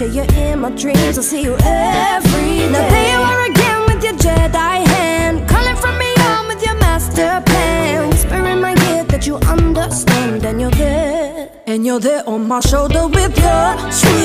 Yeah, you're in my dreams. I see you every day. Now there you are again with your Jedi hand, calling from beyond with your master plan. Whisper in my ear that you understand, and you're there, and you're there on my shoulder with your sweet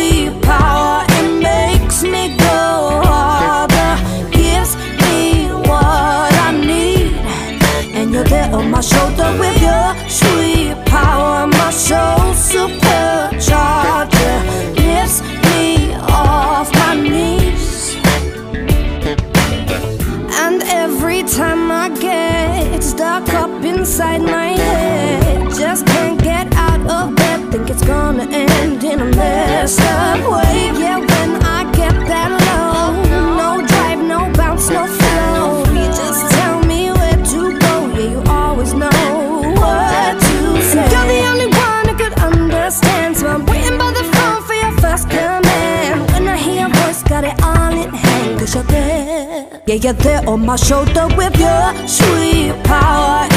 inside my head, just can't get out of bed, think it's gonna end in a messed up way. Yeah, when I get that low, no drive, no bounce, no flow. You just tell me where to go, yeah, you always know what to say. You're the only one who could understand, so I'm waiting by the phone for your first command. When I hear your voice, got it all in hand, cause you're there. Yeah, you're there on my shoulder with your sweet power.